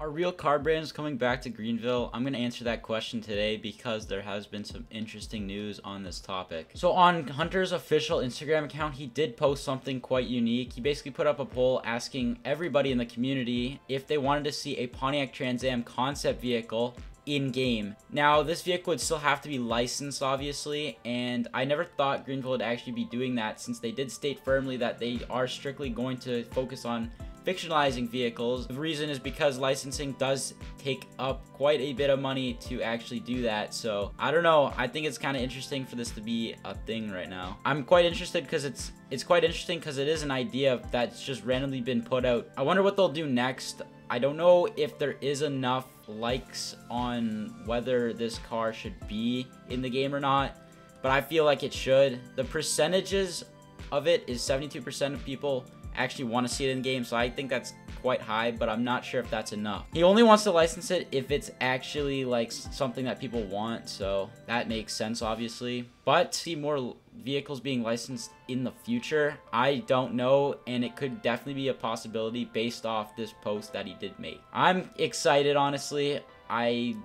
Are real car brands coming back to Greenville? I'm going to answer that question today because there has been some interesting news on this topic. So on Hunter's official Instagram account, he did post something quite unique. He basically put up a poll asking everybody in the community if they wanted to see a Pontiac Trans Am concept vehicle in game. Now, this vehicle would still have to be licensed, obviously, and I never thought Greenville would actually be doing that since they did state firmly that they are strictly going to focus on fictionalizing vehicles. The reason is because licensing does take up quite a bit of money to actually do that. So I don't know. I think it's kind of interesting for this to be a thing right now. I'm quite interested because it's it's quite interesting because it is an idea that's just randomly been put out. I wonder what they'll do next. I don't know if there is enough likes on whether this car should be in the game or not, but I feel like it should. The percentages of it is 72% of people actually want to see it in game, so I think that's quite high, but I'm not sure if that's enough. He only wants to license it if it's actually like something that people want, so that makes sense obviously. But see more vehicles being licensed in the future, I don't know, and it could definitely be a possibility based off this post that he did make. I'm excited, honestly. I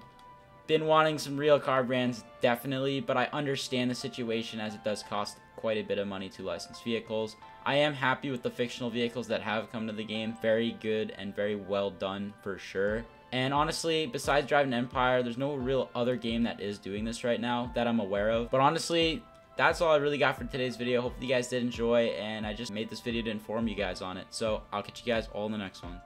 been wanting some real car brands, definitely, but I understand the situation as it does cost quite a bit of money to license vehicles. I am happy with the fictional vehicles that have come to the game. Very good and very well done for sure. And honestly, besides Driving Empire, there's no real other game that is doing this right now that I'm aware of. But honestly, that's all I really got for today's video. Hope you guys did enjoy, and I just made this video to inform you guys on it. So I'll catch you guys all in the next one.